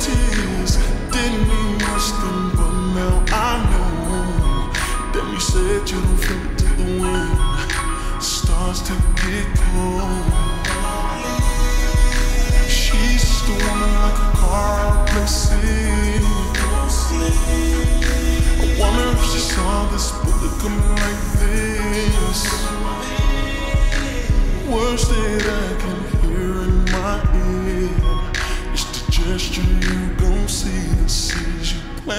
Tears didn't mean nothing, but now I know. Damn, you said you don't feel till the wind starts to get cold. She's just a woman like a car replacing. I wonder if she saw this bullet coming like this. Words that I can hear in my ear. is the gesture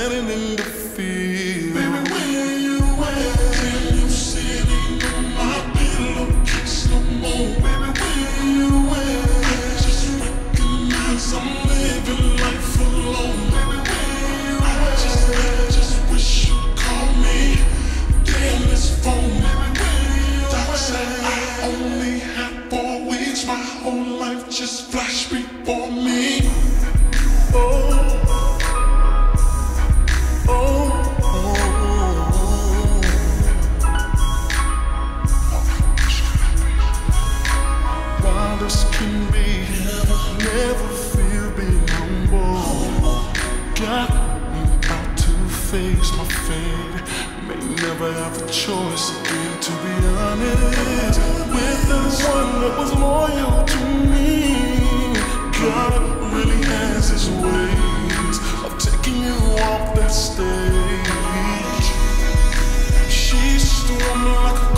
seeds in the field. Baby, where you at? Can you sitting on my pillowcase no more? Baby, where you at? Just recognize I'm living life alone. Baby, where you at? Just, I just wish you'd call me. Damn this phone. Baby, where you Doc said I only had four weeks. My whole life just flashed before me. Face my fate. May never have a choice again, to be honest. With the one that was loyal to me. God really has his ways of taking you off that stage. She's woman like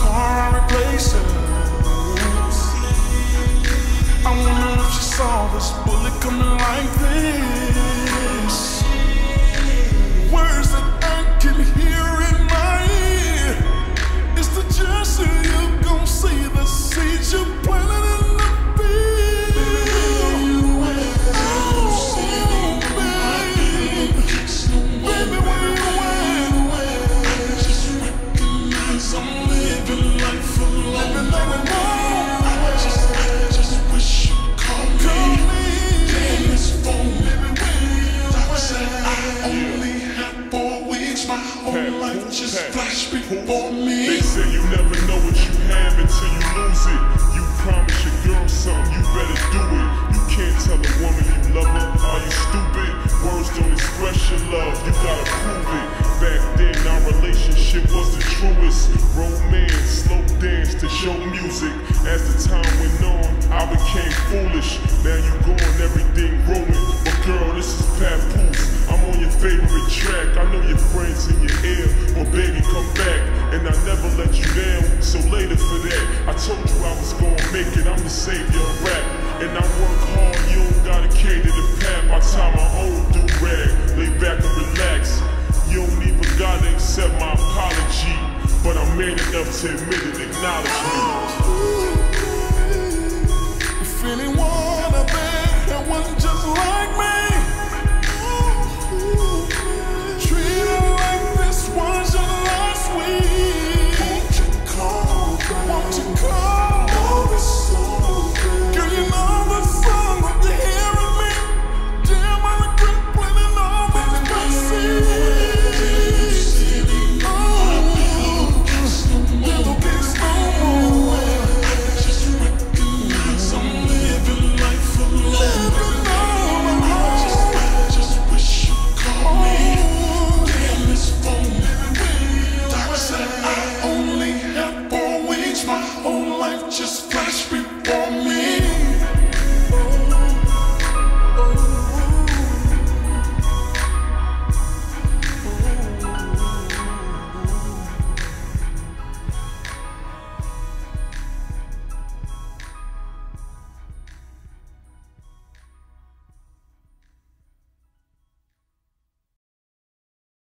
truest. Romance, slow dance to show music. As the time went on, I became foolish. Now you gone, everything ruined. But girl, this is Papoose. I'm on your favorite track. I know your friends in your ear. But baby, come back. And I never let you down. So later for that, I told you I was gonna make it. I'm the savior of rap. And I work hard, you don't gotta cater to pap. I tie my own do rag. Lay back and relax. Enough to admit it, acknowledge me.